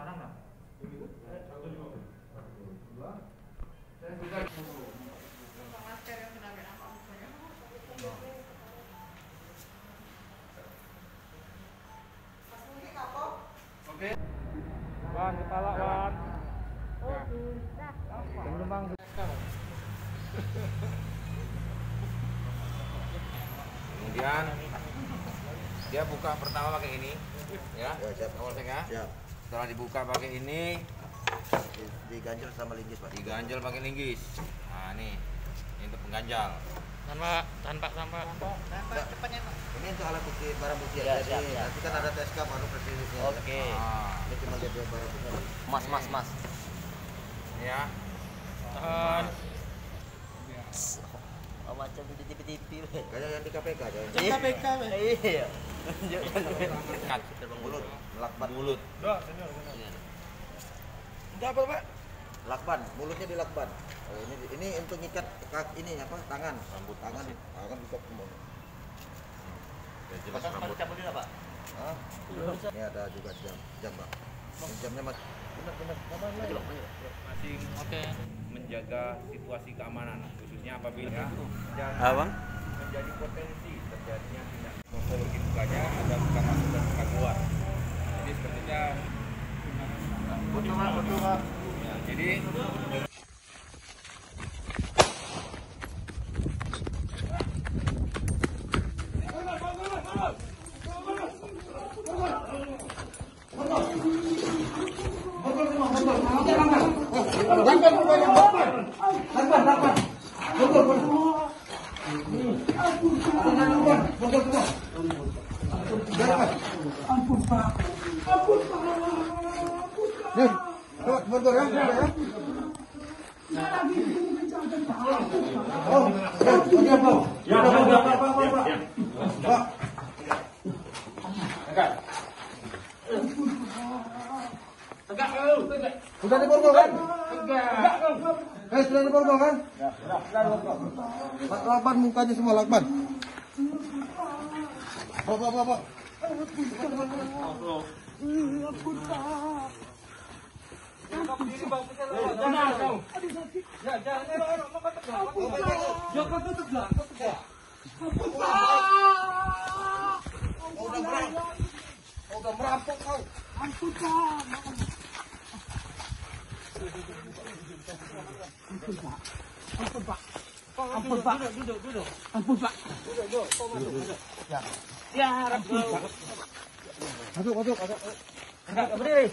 sekarang lah. Oke. Kita. Oh, ya. bang. Kemudian dia buka pertama pakai ini, ya. Ya, siap. Awal saya. Siap setelah dibuka pakai ini di- diganjel sama linggis, Pak. diganjel pakai linggis. Nah ini. Ini untuk pengganjal. Tanpa tanpa tanpa. Ini untuk alat bukti barang bukti Ya, siap, Jadi siap. nanti kan ada TSK baru presidennya. oke. Nah, Ini cuma lihat dua barang bukti. mas mas mas. Ya. Tahan. Oh, macam di tv Kayak yang di KPK aja. KPK iya kat Mulut, lakban. mulut Enggak apa, Pak? Lakban, mulutnya dilakban. Oh, ini ini untuk ngikat kaki ini apa? Tangan. Rambut tangan. masih. Tangan bisa semua. Ya, jelas rambut Hah? Ini ada juga jam, jam, Pak. Ini jamnya mas. Benar, benar. Mana, mana? masing oke menjaga situasi keamanan khususnya apabila dan abang menjadi potensi terjadinya tindak mukanya ada buka masuk dan buka keluar. Jadi sepertinya Betul, Pak. Betul, Pak. ya, jadi Nih, Pak, betul ya, ya. Oh, ya, Pak. Ya, Pak, Pak, Pak, Pak, Pak. Pak. Sudah diborgol kan? Eh, sudah diborgol kan? Pak, lakban mukanya semua lakban. Pak, Pak, Pak, Pak. udah merampok kau. Ampun pak. Ampun pak. Ampun pak. Ampun pak. Duduk, duduk, duduk. Ampun pak. Duduk, duduk. Duduk, duduk. Ya. Udah merampok kau. Masuk, masuk, masuk. berdiri